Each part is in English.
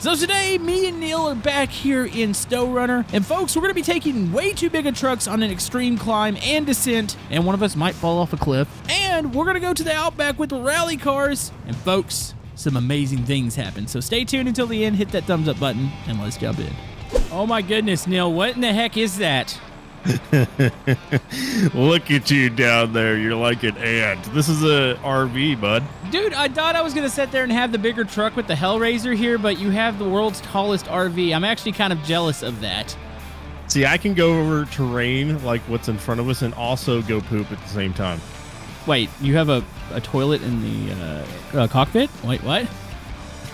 So today, me and Neil are back here in SnowRunner, and folks, we're going to be taking way too big of trucks on an extreme climb and descent, and one of us might fall off a cliff. And we're going to go to the Outback with rally cars, and folks, some amazing things happen. So stay tuned until the end, hit that thumbs up button, and let's jump in. Oh my goodness, Neil, what in the heck is that? Look at you down there. You're like an ant. This is a RV, bud. Dude, I thought I was going to sit there and have the bigger truck with the Hellraiser here, but you have the world's tallest RV. I'm actually kind of jealous of that. See, I can go over terrain like what's in front of us and also go poop at the same time. Wait, you have a, a toilet in the uh, uh, cockpit? Wait, what?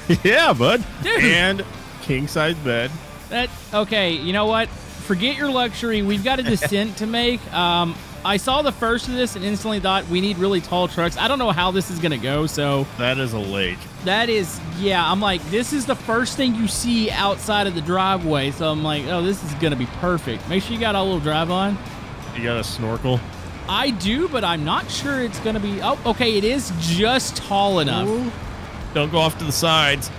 yeah, bud. Dude. And king size bed. That okay? You know what? Forget your luxury. We've got a descent to make. Um, I saw the first of this and instantly thought we need really tall trucks. I don't know how this is gonna go. So That is a lake. that is, yeah. I'm like, this is the first thing you see outside of the driveway. So I'm like, oh, this is gonna be perfect. Make sure you got a little drive on. You got a snorkel. I do, but I'm not sure it's gonna be. Oh, okay. It is just tall enough. Don't go off to the sides.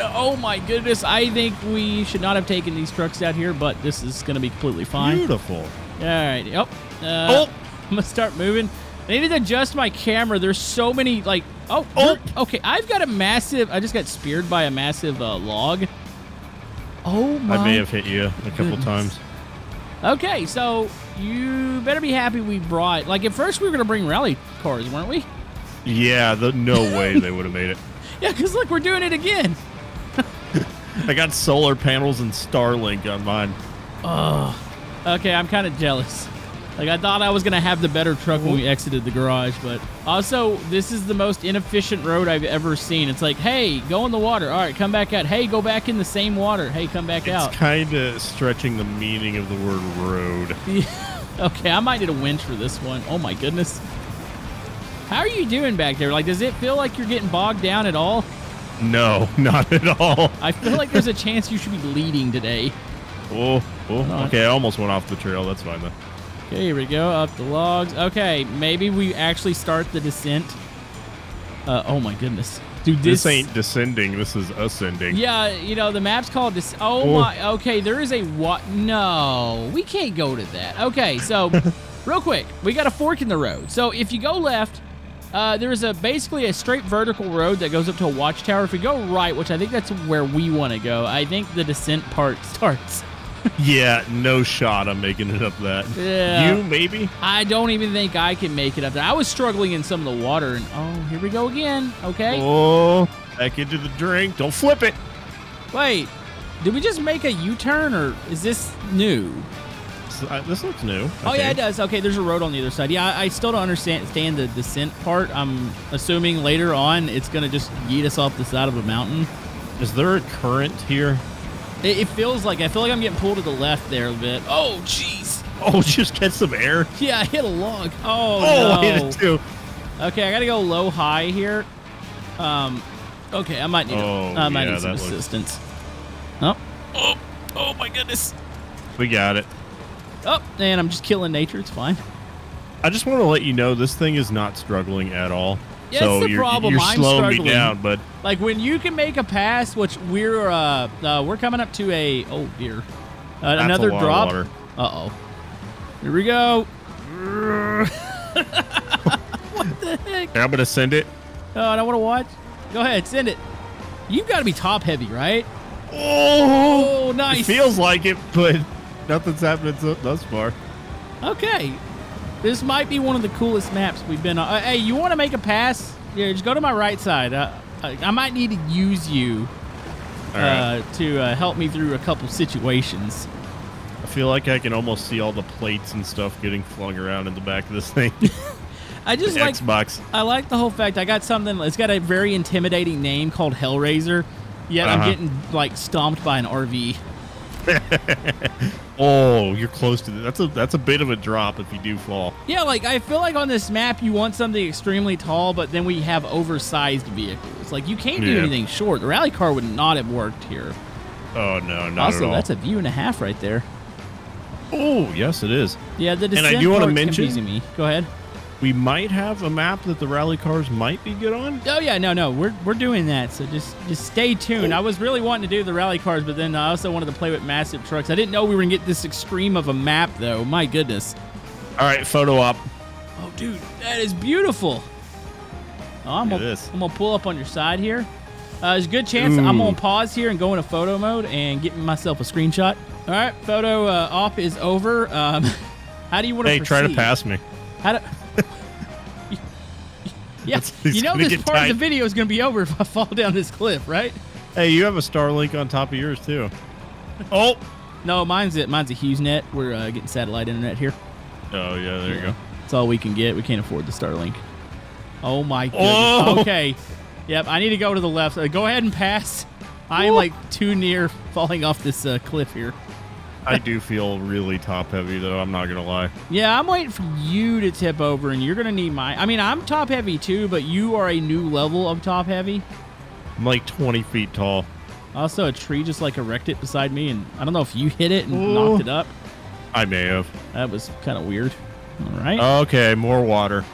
Oh my goodness! I think we should not have taken these trucks out here, but this is going to be completely fine. Beautiful. All right. Yep. Uh, Oh. I'm gonna start moving. I need to adjust my camera. There's so many like. Oh. Oh. Okay. I've got a massive. I just got speared by a massive uh, log. Oh my. I may have hit you a couple goodness. times. Okay, so you better be happy we brought. Like at first we were gonna bring rally cars, weren't we? Yeah, the, no way they would have made it. Yeah, because look, we're doing it again. I got solar panels and Starlink on mine. Oh, okay. I'm kind of jealous. Like I thought I was gonna have the better truck when we exited the garage, but also this is the most inefficient road I've ever seen. It's like, hey, go in the water. All right, come back out. Hey, go back in the same water. Hey, come back out. It's kind of stretching the meaning of the word road. okay, I might need a winch for this one. Oh my goodness. How are you doing back there? Like, does it feel like you're getting bogged down at all? No, not at all. I feel like there's a chance you should be leading today. Oh, oh, okay. I almost went off the trail. That's fine though. Okay, here we go. Up the logs. Okay, maybe we actually start the descent. Uh, oh my goodness, dude, This, this, ain't descending. This is ascending. Yeah, you know the map's called this. Oh, Oh. my. Okay, there is a what? No, we can't go to that. Okay, so real quick, we got a fork in the road. So if you go left, uh, there is a basically a straight vertical road that goes up to a watchtower. If we go right, which I think that's where we want to go, I think the descent part starts. Yeah, no shot. I'm making it up that. Yeah. You maybe? I don't even think I can make it up there. I was struggling in some of the water, and oh, here we go again. Okay, Oh, back into the drink. Don't flip it. wait, did we just make a U-turn, or is this new? This, uh, this looks new. Oh yeah, it does. Okay, there's a road on the other side. Yeah, I, I still don't understand the descent part. I'm assuming later on it's gonna just yeet us off the side of a mountain. Is there a current here? It, it feels like I feel like I'm getting pulled to the left there a bit. Oh jeez. Oh, just get some air. Yeah, I hit a log. Oh, Oh, no. I hit it too. Okay, I gotta go low high here. Um, okay, I might need Oh, I might yeah, need some that looks- assistance. Oh, oh, oh my goodness. We got it. Oh, and I'm just killing nature. It's fine. I just want to let you know this thing is not struggling at all. Yeah, so it's the you're, problem. you're I'm slowing struggling. me down, but Like when you can make a pass, which we're uh, uh we're coming up to a oh dear, uh, another drop. Uh oh. Here we go. what the heck? I'm gonna send it. Oh, I don't want to watch. Go ahead, send it. You've got to be top heavy, right? Oh, Oh, nice. it feels like it, but nothing's happened so, thus far. Okay. This might be one of the coolest maps we've been on. Uh, hey, you want to make a pass? Yeah, just go to my right side. Uh, I, I might need to use you right. uh, to uh, help me through a couple situations. I feel like I can almost see all the plates and stuff getting flung around in the back of this thing. I just The like Xbox. I like the whole fact I got something. It's got a very intimidating name called Hellraiser. Yet I'm Uh-huh. getting like stomped by an RV. Oh, you're close to that. That's a that's a bit of a drop if you do fall. Yeah, like I feel like on this map you want something extremely tall, but then we have oversized vehicles. Like you can't do Yeah. anything short. The rally car would not have worked here. Oh no, not also, at all. that's a view and a half right there. oh yes, it is. Yeah, the I descent do wanna part's mention- me. Go ahead. We might have a map that the rally cars might be good on. Oh yeah, no, no, we're we're doing that. So just just stay tuned. I was really wanting to do the rally cars, but then I also wanted to play with massive trucks. I didn't know we were gonna get this extreme of a map, though. My goodness. All right, photo op. Oh, dude, that is beautiful. Oh, I'm gonna. I'm gonna pull up on your side here. Uh, there's a good chance I'm gonna pause here and go into photo mode and get myself a screenshot. All right, photo uh, op is over. Um, how do you want to Hey, try to pass me. How do? yeah, It's- it's you know this part of the video is gonna be over if I fall down this cliff, right? Hey, you have a Starlink on top of yours too. Oh. No, mine's it. Mine's a HughesNet. We're uh, getting satellite internet here. Oh yeah, there you go. That's all we can get. We can't afford the Starlink. Oh my goodness. Oh! Okay. Yep. I need to go to the left. Uh, go ahead and pass. I am like too near falling off this uh, cliff here. I do feel really top heavy though. I'm not gonna lie. Yeah, I'm waiting for you to tip over, and you're gonna need my. I mean, I'm top heavy too, but you are a new level of top heavy. I'm like 20 feet tall. Also, a tree just like erected beside me, and I don't know if you hit it and Ooh. knocked it up. I may have. That was kind of weird. All right. Okay, more water.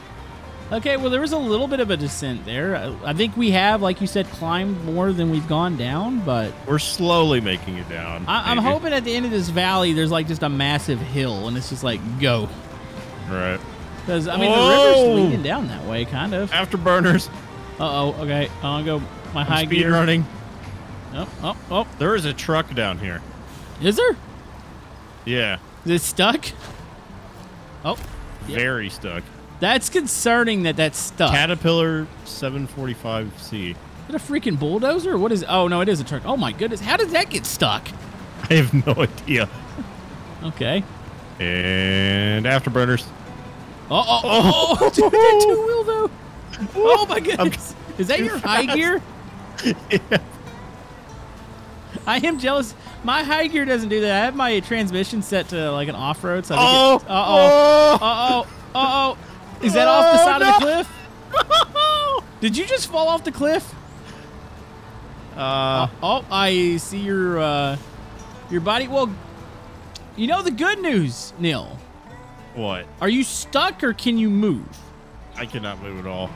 Okay, well, there was a little bit of a descent there. I, think we have, like you said, climbed more than we've gone down, but We're slowly making it down. I, I'm hoping at the end of this valley, there's like just a massive hill, and it's just like go. Right. Because I mean, Whoa! the river's leading down that way, kind of. Uh Afterburners. oh. Okay, I'll go my I'm high speed gear. running. Oh, oh, oh. There is a truck down here. Is there? Yeah. Is it stuck? Oh, Yep. Very stuck. That's concerning that that's stuck. Caterpillar 745C. Is it a freaking bulldozer? What is? Oh no, it is a truck. Oh my goodness, how did that get stuck? I have no idea. Okay. And afterburners. Oh, oh, oh, oh, dude, that two wheel though. Oh my goodness. Is that your high gear? I am jealous. My high gear doesn't do that. I have my transmission set to like an off road. So I Oh! think it- uh oh. Uh oh. Uh oh. Is that off the Oh, side of the cliff? Did you just fall off the cliff? Uh, Oh, I see your uh, your body. Well, you know the good news, Neil. what? Are you stuck or can you move? I cannot move at all.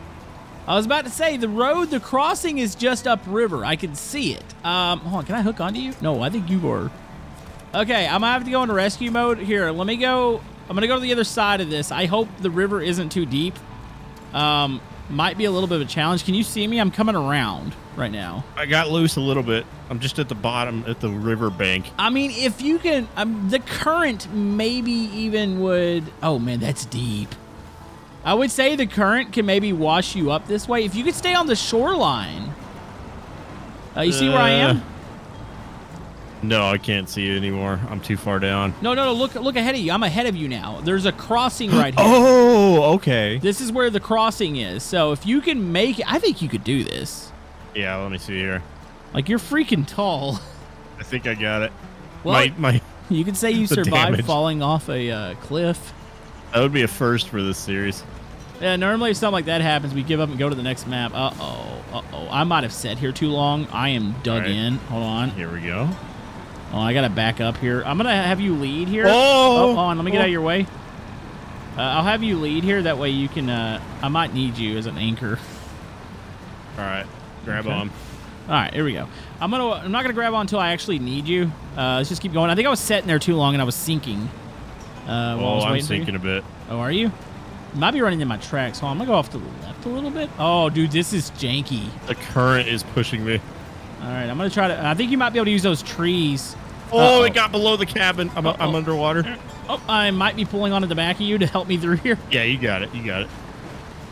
I was about to say the road, the crossing is just upriver. I can see it. Um, hold on, can I hook onto you? No, I think you are. Okay, I'm gonna have to go into rescue mode. Here, let me go. I'm gonna go to the other side of this. I hope the river isn't too deep. Um, might be a little bit of a challenge. Can you see me? I'm coming around right now. I got loose a little bit. I'm just at the bottom at the river bank. I mean, if you can, um, the current maybe even would. Oh man, that's deep. I would say the current can maybe wash you up this way. If you could stay on the shoreline. Uh, you see where I am? No, I can't see it anymore. I'm too far down. No, no, no. Look, look ahead of you. I'm ahead of you now. There's a crossing right here. Oh, okay. This is where the crossing is. So if you can make it, I think you could do this. Yeah, let me see here. Like you're freaking tall. I think I got it. Well, my my you could say you survived damage. falling off a uh, cliff. that would be a first for this series. Yeah, normally if something like that happens, we give up and go to the next map. Uh oh, uh oh. I might have sat here too long. I am dug right. in. Hold on. Here we go. Oh, I gotta back up here. I'm gonna have you lead here. Oh! hold on. Let me get Oh. out of your way. Uh, I'll have you lead here. That way you can. Uh, I might need you as an anchor. All right, grab Okay. on. All right, here we go. I'm gonna. I'm not gonna grab on until I actually need you. Uh, let's just keep going. I think I was sitting there too long and I was sinking. Uh, I Oh, was I'm waiting for you. sinking a bit. Oh, are you? Might be running in my tracks. Hold on, I'm gonna go off to the left a little bit. Oh, dude, this is janky. The current is pushing me. All right, I'm gonna try to. I think you might be able to use those trees. Oh, Uh-oh. it got below the cabin. I'm, I'm underwater. Oh, I might be pulling onto the back of you to help me through here, Yeah, you got it. You got it.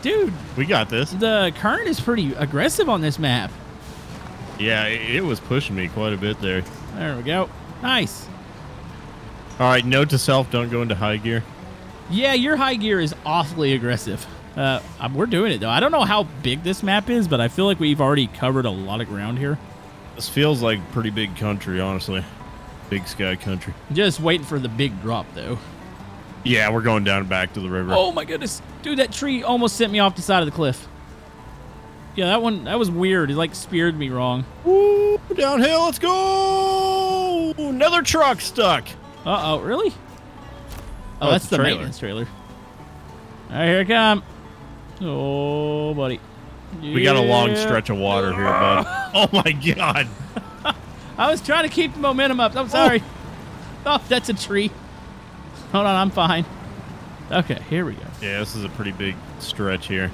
dude. We got this. The current is pretty aggressive on this map. Yeah, it, it was pushing me quite a bit there. There we go. Nice. All right, note to self: don't go into high gear. Yeah, your high gear is awfully aggressive. Uh, we're doing it though. I don't know how big this map is, but I feel like we've already covered a lot of ground here. This feels like pretty big country, honestly. Big sky country. Just waiting for the big drop though. Yeah, we're going down back to the river. Oh my goodness, dude! That tree almost sent me off the side of the cliff. Yeah, that one that was weird. It like speared me wrong. Woo, downhill. Let's go. Another truck stuck. Uh oh, really? Oh, Oh, that's the trailer. maintenance trailer. All right, here I come. Oh, buddy. We got a long stretch of water here, bud. Oh my god. I was trying to keep the momentum up. I'm sorry. Oh, that's a tree. Hold on, I'm fine. Okay, here we go. Yeah, this is a pretty big stretch here.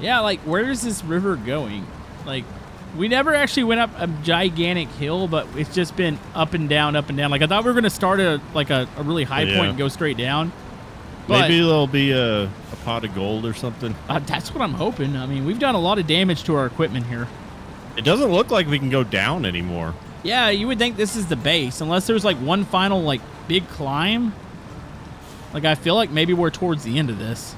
Yeah, like where is this river going? Like we never actually went up a gigantic hill, but it's just been up and down, up and down. Like I thought we were gonna start at like a, a really high Yeah. point and go straight down. Maybe there'll be a, a pot of gold or something. uh, that's what I'm hoping. I mean, we've done a lot of damage to our equipment here. It doesn't look like we can go down anymore. Yeah, you would think this is the base, unless there's like one final like big climb. Like I feel like maybe we're towards the end of this.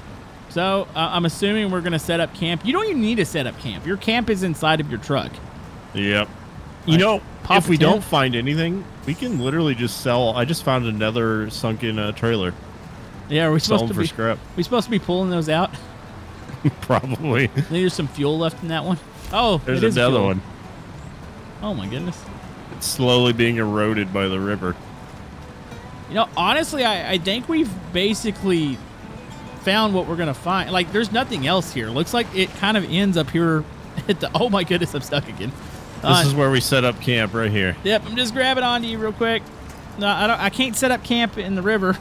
So uh, I'm assuming we're gonna set up camp. You don't even need to set up camp. Your camp is inside of your truck. Yep. You know, if we don't find anything, we can literally just sell. I just found another sunken uh, trailer. Yeah, are we Sell supposed to for be? scrap. We supposed to be pulling those out? Probably. I think there's some fuel left in that one. Oh, There's another fuel. one. Oh my goodness. It's slowly being eroded by the river. You know, honestly, I, I think we've basically found what we're gonna find. Like, there's nothing else here. Looks like it kind of ends up here at the. Oh my goodness, I'm stuck again. This Uh, is where we set up camp right here. Yep, I'm just grabbing onto you real quick. No, I don't. I can't set up camp in the river.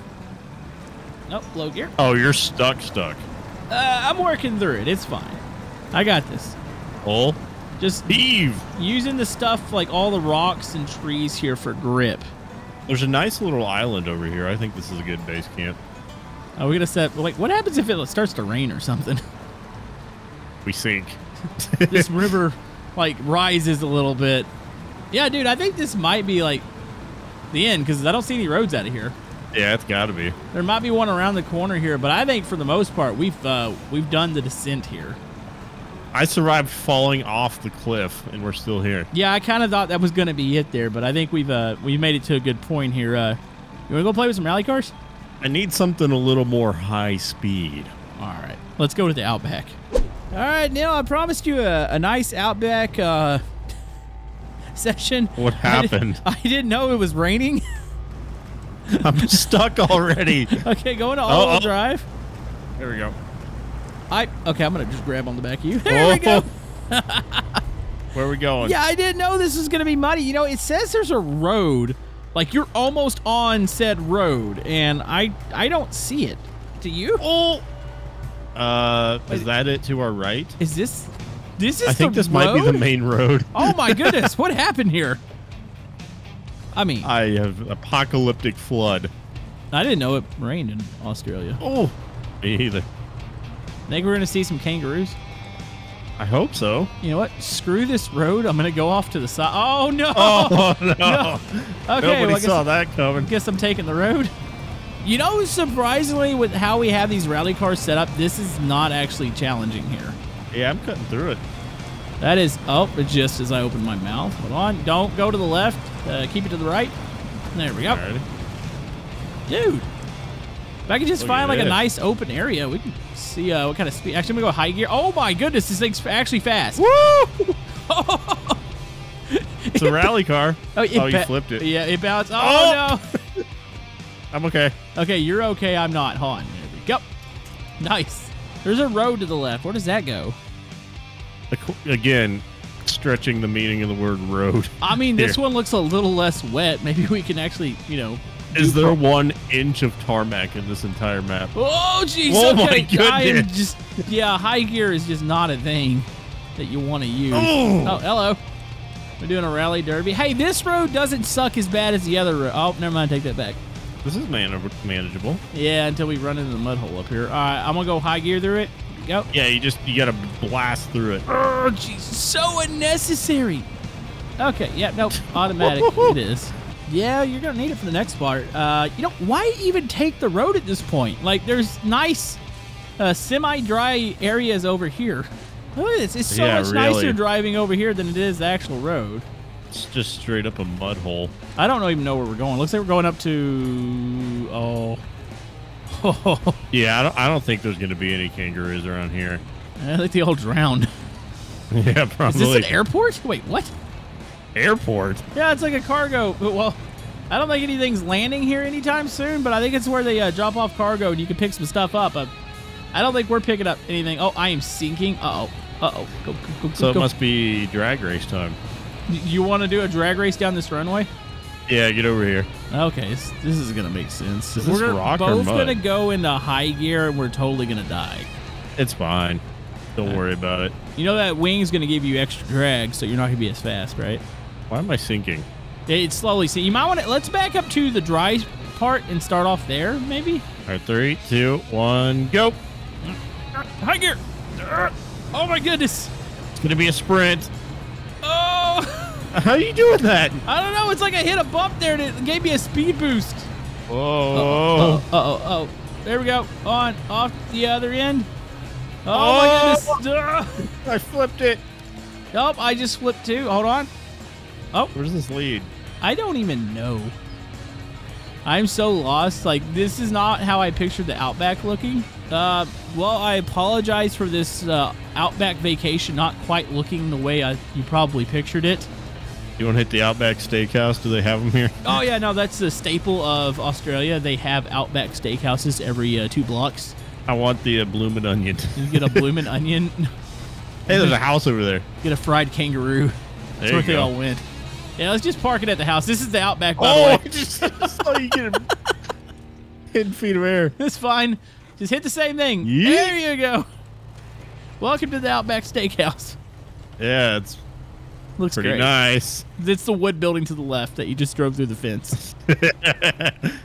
Nope, low gear. Oh, you're stuck, stuck. Uh, I'm working through it. It's fine. I got this. Oh, Just Eve. using the stuff like all the rocks and trees here for grip. There's a nice little island over here. I think this is a good base camp. Are we're gonna set? Like, what happens if it starts to rain or something? We sink. this river like rises a little bit. Yeah, dude, I think this might be like the end because I don't see any roads out of here. Yeah, it's got to be. There might be one around the corner here, but I think for the most part we've uh, we've done the descent here. I survived falling off the cliff, and we're still here. Yeah, I kind of thought that was gonna be it there, but I think we've uh, we've made it to a good point here. Uh, you wanna go play with some rally cars? I need something a little more high speed. All right, let's go to the Outback. All right, Neil, I promised you a, a nice Outback uh, session. What I happened? I, didn't know it was raining. I'm stuck already. okay, going to Oh, all-wheel oh. drive. There we go. I okay, I'm gonna just grab on the back of you. There we go. Where are we going? Yeah, I didn't know this was gonna be muddy. You know, it says there's a road, like you're almost on said road, and I I don't see it. Do you? Oh. Uh, is that it to our right? Is this this is I think the this might be the main road. Oh my goodness, what happened here? I mean, I, have apocalyptic flood. I didn't know it rained in Australia. Oh, me either. Think we're gonna see some kangaroos? I hope so. You know what? Screw this road. I'm gonna go off to the side. Oh no! Oh no! Okay, Nobody well, saw that coming. Guess I'm taking the road. You know, surprisingly, with how we have these rally cars set up, this is not actually challenging here. Yeah, I'm cutting through it. That is, oh, just as I open my mouth. Hold on, don't go to the left. Uh, keep it to the right. There we go, Alrighty. dude. If I could just Look find like a nice open area, we can see uh, what kind of speed. Actually, I'm gonna go high gear. Oh my goodness, this thing's actually fast. Woo! It's a rally car. Oh, Oh, you flipped it. Yeah, it bounced. Oh, Oh! I'm okay. Okay, you're okay. I'm not. Hold on. There we go. Nice. There's a road to the left. Where does that go? Again, stretching the meaning of the word road. I mean, this Here. one looks a little less wet. Maybe we can actually, you know. Is there one inch of tarmac in this entire map? Oh, jeez. Oh, my okay. I am just. Yeah, high gear is just not a thing that you want to use. Oh. oh, hello. We're doing a rally derby. Hey, this road doesn't suck as bad as the other road. Oh, never mind. Take that back. This is man- manageable. Yeah, until we run into the mud hole up here. All right, I'm gonna go high gear through it. Go. Yeah, you just you gotta blast through it. Oh, jeez, so unnecessary. Okay, yeah, nope, automatic. it is. Yeah, you're gonna need it for the next part. Uh, you know, why even take the road at this point? Like, there's nice, uh, semi-dry areas over here. Look at this. It's so Yeah, much really. nicer driving over here than it is the actual road. It's just straight up a mud hole. I don't even know where we're going. Looks like we're going up to. Oh. Yeah, I don't, I don't think there's gonna be any kangaroos around here. I think they all drowned. yeah, probably. Is this an airport? Wait, what? airport? Yeah, it's like a cargo. Well, I don't think anything's landing here anytime soon, but I think it's where they uh, drop off cargo and you can pick some stuff up. Uh, I don't think we're picking up anything. Oh, I am sinking. Uh oh. Uh oh. Go, go, go, go. So it must be drag race time. You want to do a drag race down this runway? Yeah, get over here. Okay, this, is gonna make sense. Is we're this gonna- both gonna go into high gear and we're totally gonna die. It's fine. Don't worry about it. You know that wing's gonna give you extra drag, so you're not gonna be as fast, right? Why am I sinking? It's slowly. sinking. you might want to. Let's back up to the dry part and start off there, maybe. All right, three, two, one, go. High gear. Uh, oh my goodness. It's gonna be a sprint. Oh, How you doing that? I don't know. It's like I hit a bump there and it gave me a speed boost. Whoa! Oh, oh, oh. There we go. On, off the other end. Oh, Oh. my goodness. I flipped it. Nope, I just flipped too. Hold on. Where does this lead? I don't even know. I'm so lost. Like, this is not how I pictured the Outback looking. Uh, well, I apologize for this uh, Outback vacation not quite looking the way I, you probably pictured it. You want to hit the Outback Steakhouse? Do they have them here? Oh, yeah, no, that's the staple of Australia. They have Outback steakhouses every uh, two blocks. I want the uh, bloomin' onion. You get a bloomin' onion, hey, there's a house over there. get a fried kangaroo. That's There where you they go. all went. Yeah, let's just park it at the house. This is the Outback, by the Oh, way. I just saw you get hidden feet of air. That's fine. Just hit the same thing. Yeet. There you go. Welcome to the Outback Steakhouse. Yeah, it's Looks pretty great. nice. It's the wood building to the left that you just drove through the fence.